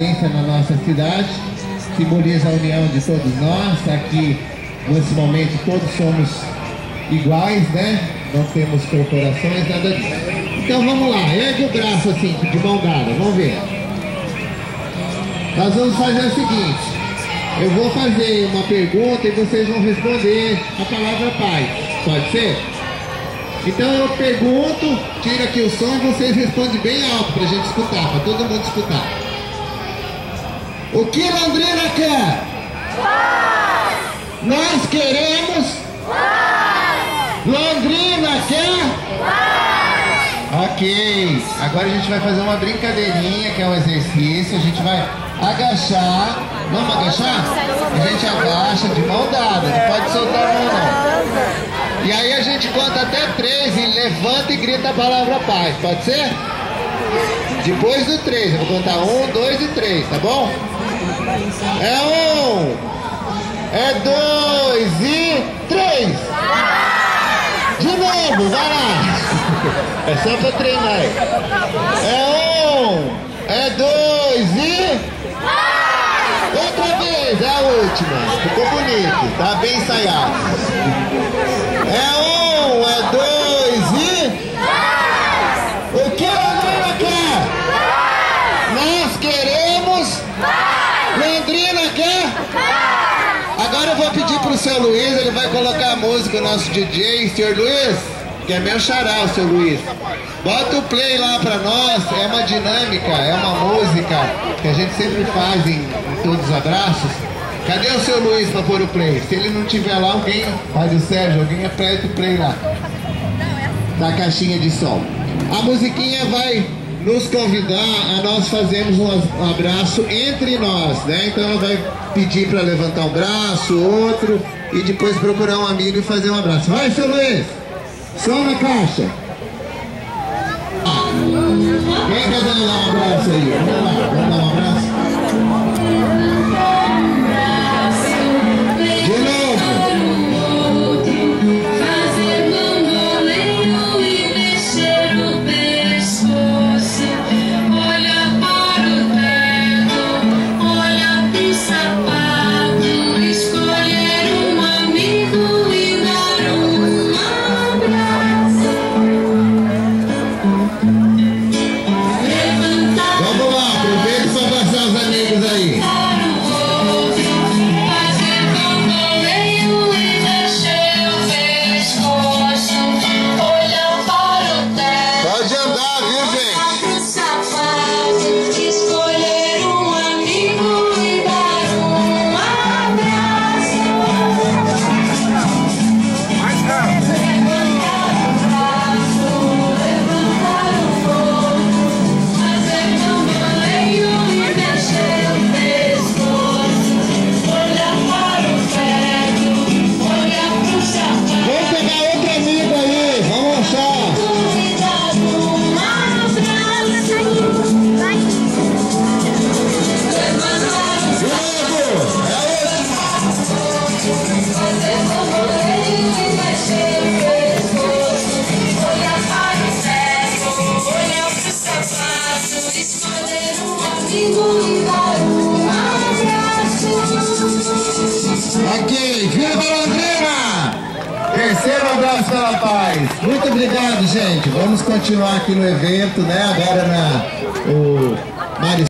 na nossa cidade, simboliza a união de todos nós, aqui nesse momento todos somos iguais, né? Não temos corporações, nada disso. Então vamos lá, ergue o braço assim, de mão dada, vamos ver. Nós vamos fazer o seguinte, eu vou fazer uma pergunta e vocês vão responder a palavra paz, pode ser? Então eu pergunto, tira aqui o som e vocês respondem bem alto para a gente escutar, para todo mundo escutar. O que Londrina quer? Paz! Nós queremos? Paz! Londrina quer? Paz! Ok, agora a gente vai fazer uma brincadeirinha que é um exercício. A gente vai agachar. Vamos agachar? A gente agacha de mão dada, não pode soltar a mão não. E aí a gente conta até três e levanta e grita a palavra paz, pode ser? Depois do três, eu vou contar um, dois e três, tá bom? É um, é dois e três. De novo, vai lá. É só pra treinar. É um, é dois e. Outra vez, é a última. Ficou bonito, tá bem ensaiado. É um, é dois e. O que a Londrina quer? Nós queremos. Londrina quer? Agora eu vou pedir pro seu Luiz, ele vai colocar a música, o nosso DJ, senhor Luiz, que é meu xará, o seu Luiz. Bota o play lá pra nós, é uma dinâmica, é uma música que a gente sempre faz em, em todos os abraços. Cadê o seu Luiz pra pôr o play? Se ele não tiver lá, alguém, faz o Sérgio, alguém aperta o play lá. Da caixinha de som. A musiquinha vai nos convidar a nós fazermos um abraço entre nós, né? Então ela vai pedir para levantar um braço, outro, e depois procurar um amigo e fazer um abraço. Vai, seu Luiz! Som na caixa! Quem quer dar um abraço aí? Vamos lá, vamos dar Ok, viva Londrina! Terceiro abraço pela paz. Muito obrigado, gente. Vamos continuar aqui no evento, né? Agora na o Mário